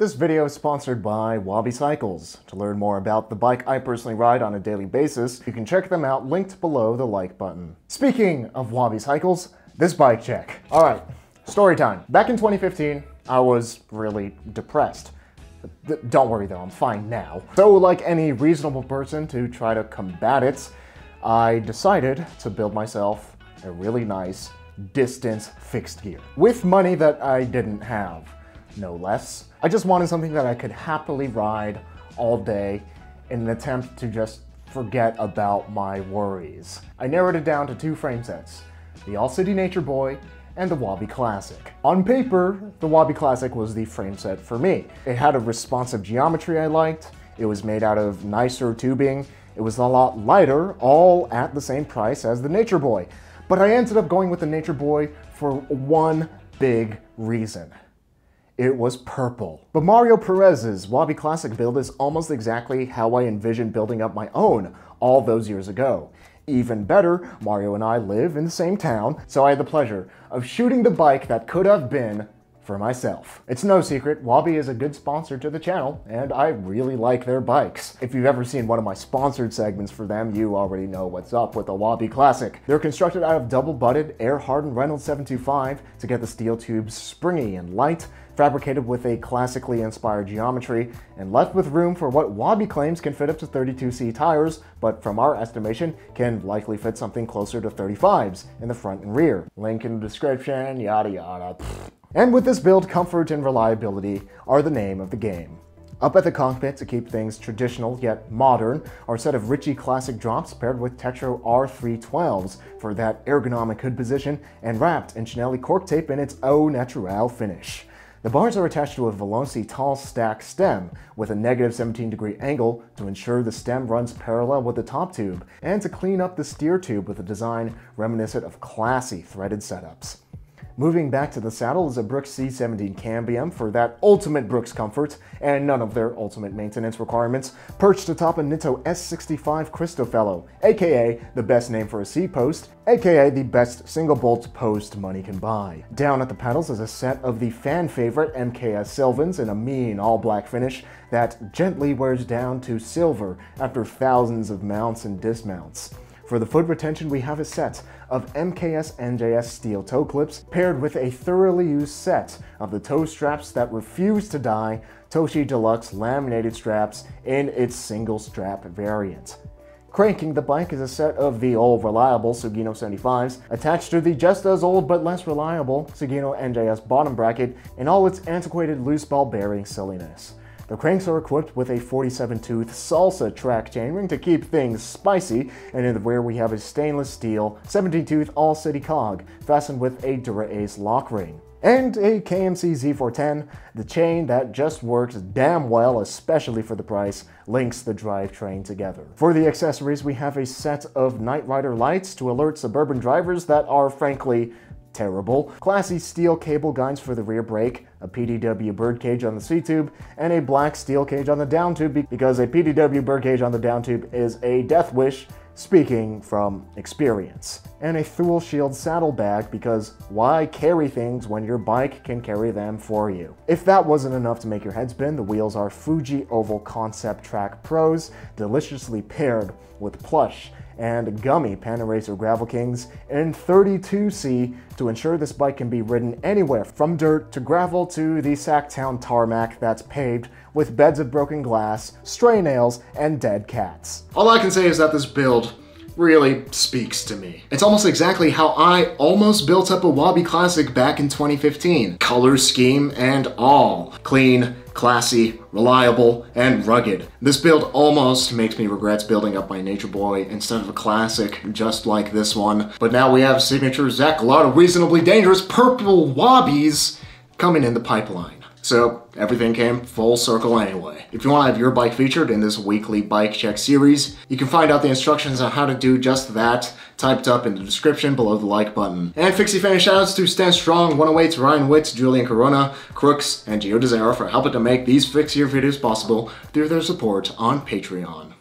This video is sponsored by Wabi Cycles. To learn more about the bike I personally ride on a daily basis, you can check them out linked below the like button. Speaking of Wabi Cycles, this bike check. All right, story time. Back in 2015, I was really depressed. Don't worry though, I'm fine now. So like any reasonable person to try to combat it, I decided to build myself a really nice distance fixed gear with money that I didn't have no less. I just wanted something that I could happily ride all day in an attempt to just forget about my worries. I narrowed it down to two frame sets, the All City Nature Boy and the Wabi Classic. On paper, the Wabi Classic was the frame set for me. It had a responsive geometry I liked, it was made out of nicer tubing, it was a lot lighter, all at the same price as the Nature Boy. But I ended up going with the Nature Boy for one big reason it was purple. But Mario Perez's Wabi Classic build is almost exactly how I envisioned building up my own all those years ago. Even better, Mario and I live in the same town, so I had the pleasure of shooting the bike that could have been for myself. It's no secret, Wabi is a good sponsor to the channel, and I really like their bikes. If you've ever seen one of my sponsored segments for them, you already know what's up with the Wabi Classic. They're constructed out of double-butted, air-hardened Reynolds 725 to get the steel tubes springy and light, fabricated with a classically inspired geometry, and left with room for what Wabi claims can fit up to 32C tires, but from our estimation can likely fit something closer to 35s in the front and rear. Link in the description, yada yada. And with this build, comfort and reliability are the name of the game. Up at the cockpit to keep things traditional yet modern are a set of Ritchey Classic drops paired with Tektro R312s for that ergonomic hood position and wrapped in Cinelli cork tape in its au naturel finish. The bars are attached to a Veloci tall stack stem with a negative 17 degree angle to ensure the stem runs parallel with the top tube and to clean up the steer tube with a design reminiscent of classy threaded setups. Moving back to the saddle is a Brooks C17 Cambium for that ultimate Brooks comfort and none of their ultimate maintenance requirements, perched atop a Nitto S65 Crystal Fellow, aka the best name for a seatpost, aka the best single bolt post money can buy. Down at the pedals is a set of the fan favorite MKS Sylvans in a mean all-black finish that gently wears down to silver after thousands of mounts and dismounts. For the foot retention, we have a set of MKS NJS steel toe clips paired with a thoroughly used set of the toe straps that refuse to die Toshi Deluxe laminated straps in its single strap variant. Cranking the bike is a set of the old reliable Sugino 75s attached to the just as old but less reliable Sugino NJS bottom bracket in all its antiquated loose ball bearing silliness. The cranks are equipped with a 47-tooth salsa track chainring to keep things spicy, and in the rear we have a stainless steel 17-tooth all-city cog fastened with a Dura-Ace lock ring. And a KMC Z410, the chain that just works damn well, especially for the price, links the drivetrain together. For the accessories, we have a set of NiteRider lights to alert suburban drivers that are frankly terrible, classy steel cable guides for the rear brake, a PDW bird cage on the seat tube, and a black steel cage on the down tube because a PDW bird cage on the down tube is a death wish, speaking from experience. And a Thule Shield saddlebag because why carry things when your bike can carry them for you? If that wasn't enough to make your head spin, the wheels are Fuji Oval Concept Track Pros, deliciously paired with plush and gummy Panaracer Gravel Kings in 32C to ensure this bike can be ridden anywhere from dirt to gravel to the Sactown tarmac that's paved with beds of broken glass, stray nails, and dead cats. All I can say is that this build really speaks to me. It's almost exactly how I almost built up a Wabi Classic back in 2015. Color scheme and all. Clean, classy, reliable, and rugged. This build almost makes me regret building up my Nature Boy instead of a classic just like this one. But now we have signature Zach, a lot of reasonably dangerous purple Wabis coming in the pipeline. So everything came full circle anyway. If you want to have your bike featured in this weekly bike check series, you can find out the instructions on how to do just that typed up in the description below the like button. And Fixie Fan shoutouts to Stand Strong, 108, Ryan Witz, Julian Corona, Crooks, and Gio DeZero for helping to make these Fixie videos possible through their support on Patreon.